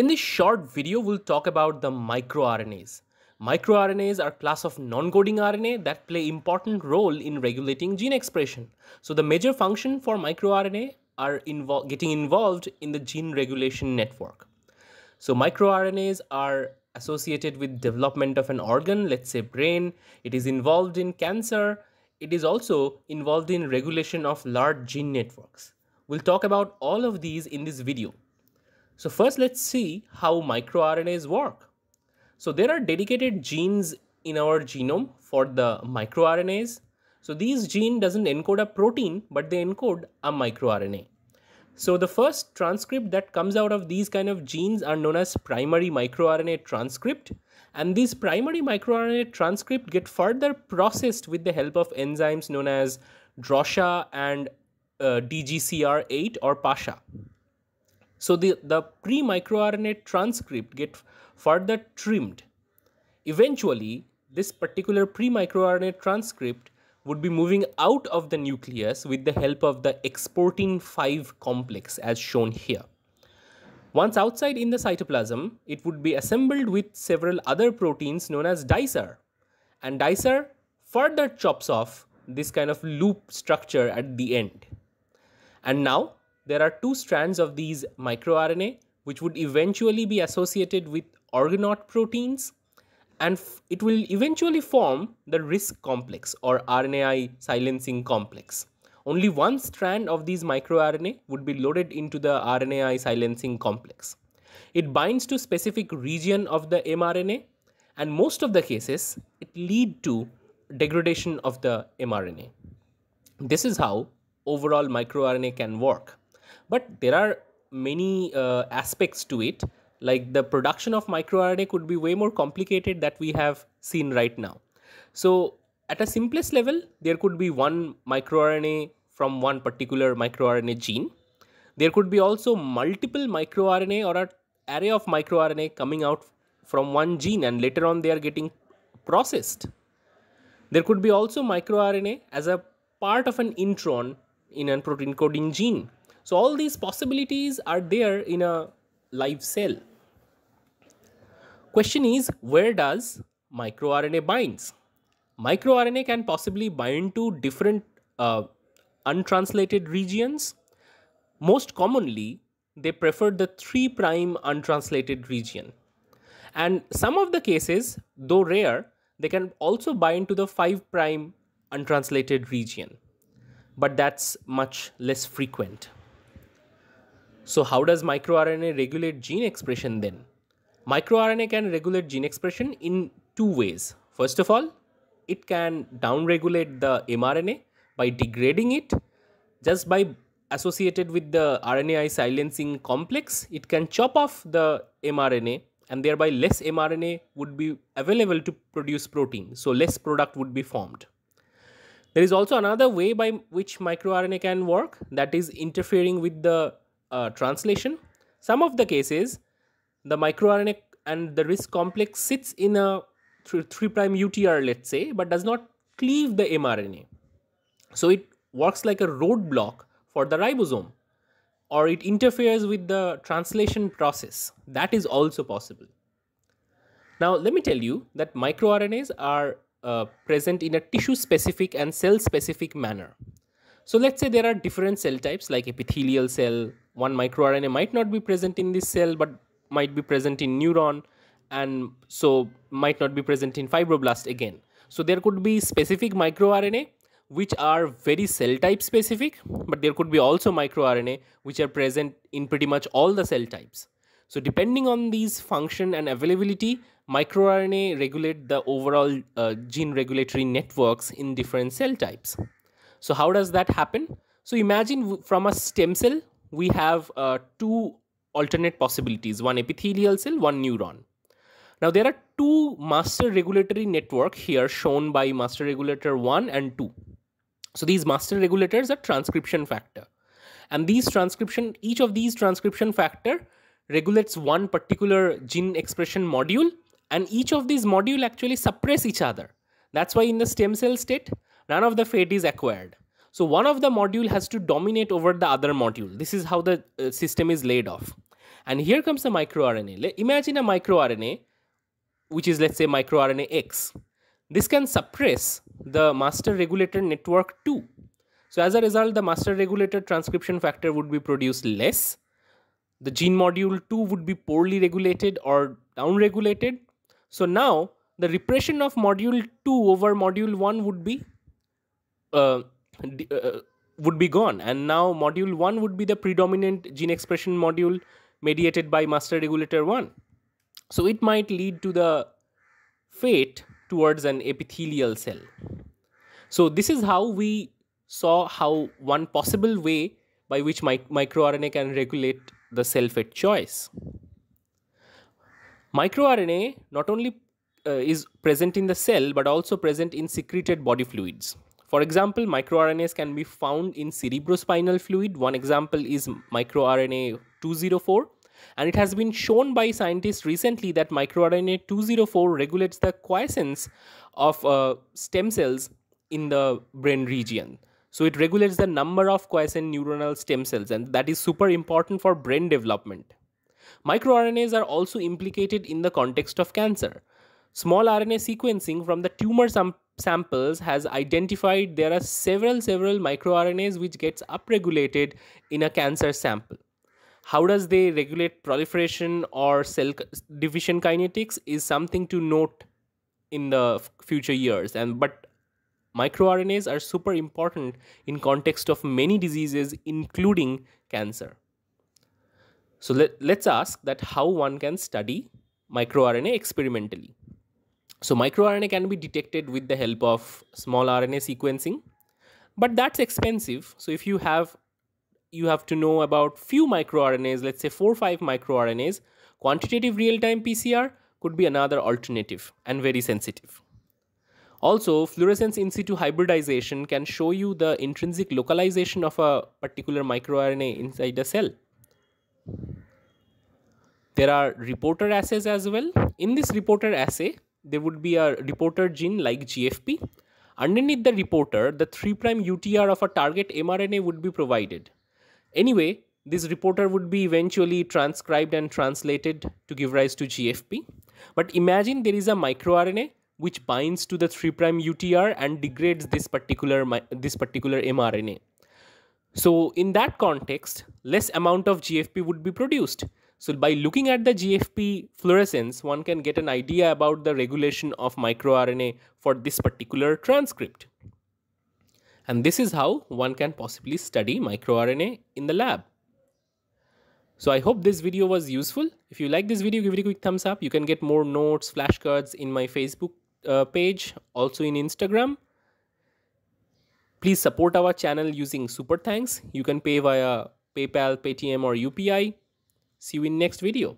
In this short video, we'll talk about the microRNAs. MicroRNAs are a class of non-coding RNA that play important role in regulating gene expression. So the major function for microRNA are invo getting involved in the gene regulation network. So microRNAs are associated with development of an organ, let's say brain. It is involved in cancer. It is also involved in regulation of large gene networks. We'll talk about all of these in this video. So first let's see how microRNAs work. So there are dedicated genes in our genome for the microRNAs. So these gene doesn't encode a protein, but they encode a microRNA. So the first transcript that comes out of these kind of genes are known as primary microRNA transcript. And these primary microRNA transcript get further processed with the help of enzymes known as DROSHA and uh, DGCR8 or PASHA. So the, the pre-microRNA transcript get further trimmed. Eventually, this particular pre-microRNA transcript would be moving out of the nucleus with the help of the exportin 5 complex as shown here. Once outside in the cytoplasm, it would be assembled with several other proteins known as dicer. And dicer further chops off this kind of loop structure at the end. And now there are two strands of these microRNA which would eventually be associated with Argonaute proteins and it will eventually form the RISC complex or RNAi silencing complex. Only one strand of these microRNA would be loaded into the RNAi silencing complex. It binds to specific region of the mRNA and most of the cases it lead to degradation of the mRNA. This is how overall microRNA can work. But there are many uh, aspects to it, like the production of microRNA could be way more complicated that we have seen right now. So at a simplest level, there could be one microRNA from one particular microRNA gene. There could be also multiple microRNA or an array of microRNA coming out from one gene and later on they are getting processed. There could be also microRNA as a part of an intron in a protein coding gene so all these possibilities are there in a live cell. Question is where does microRNA binds? MicroRNA can possibly bind to different uh, untranslated regions. Most commonly, they prefer the 3' untranslated region. And some of the cases, though rare, they can also bind to the 5' untranslated region. But that's much less frequent. So how does microRNA regulate gene expression then? MicroRNA can regulate gene expression in two ways. First of all, it can downregulate the mRNA by degrading it just by associated with the RNAi silencing complex. It can chop off the mRNA and thereby less mRNA would be available to produce protein. So less product would be formed. There is also another way by which microRNA can work that is interfering with the uh, translation. Some of the cases, the microRNA and the RISC complex sits in a 3' UTR, let's say, but does not cleave the mRNA. So it works like a roadblock for the ribosome or it interferes with the translation process. That is also possible. Now, let me tell you that microRNAs are uh, present in a tissue specific and cell specific manner. So let's say there are different cell types like epithelial cell, one microRNA might not be present in this cell but might be present in neuron and so might not be present in fibroblast again. So there could be specific microRNA which are very cell type specific but there could be also microRNA which are present in pretty much all the cell types. So depending on these function and availability, microRNA regulate the overall uh, gene regulatory networks in different cell types. So how does that happen? So imagine from a stem cell, we have uh, two alternate possibilities, one epithelial cell, one neuron. Now there are two master regulatory network here shown by master regulator 1 and 2. So these master regulators are transcription factor. And these transcription, each of these transcription factor regulates one particular gene expression module and each of these module actually suppress each other. That's why in the stem cell state, none of the fate is acquired. So one of the module has to dominate over the other module. This is how the uh, system is laid off. And here comes the microRNA. Imagine a microRNA, which is let's say microRNA X. This can suppress the master regulator network 2. So as a result, the master regulator transcription factor would be produced less. The gene module 2 would be poorly regulated or downregulated. So now the repression of module 2 over module 1 would be uh, uh, would be gone and now module 1 would be the predominant gene expression module mediated by master regulator 1 so it might lead to the fate towards an epithelial cell so this is how we saw how one possible way by which mi- microRNA can regulate the cell fate choice. MicroRNA not only uh, is present in the cell but also present in secreted body fluids. For example, microRNAs can be found in cerebrospinal fluid. One example is microRNA 204. And it has been shown by scientists recently that microRNA 204 regulates the quiescence of uh, stem cells in the brain region. So it regulates the number of quiescent neuronal stem cells, and that is super important for brain development. MicroRNAs are also implicated in the context of cancer. Small RNA sequencing from the tumor samples has identified there are several several microRNAs which gets upregulated in a cancer sample. How does they regulate proliferation or cell division kinetics is something to note in the future years and but microRNAs are super important in context of many diseases including cancer. So let, let's ask that how one can study microRNA experimentally. So microRNA can be detected with the help of small RNA sequencing, but that's expensive. So if you have you have to know about few microRNAs, let's say 4 or 5 microRNAs, quantitative real-time PCR could be another alternative and very sensitive. Also, fluorescence in situ hybridization can show you the intrinsic localization of a particular microRNA inside a cell. There are reporter assays as well. In this reporter assay, there would be a reporter gene like GFP. Underneath the reporter, the 3' UTR of a target mRNA would be provided. Anyway, this reporter would be eventually transcribed and translated to give rise to GFP. But imagine there is a microRNA which binds to the 3' UTR and degrades this particular this particular mRNA. So in that context, less amount of GFP would be produced. So by looking at the GFP fluorescence, one can get an idea about the regulation of microRNA for this particular transcript. And this is how one can possibly study microRNA in the lab. So I hope this video was useful. If you like this video, give it a quick thumbs up. You can get more notes, flashcards in my Facebook uh, page, also in Instagram. Please support our channel using Super Thanks. You can pay via PayPal, Paytm or UPI. See you in next video.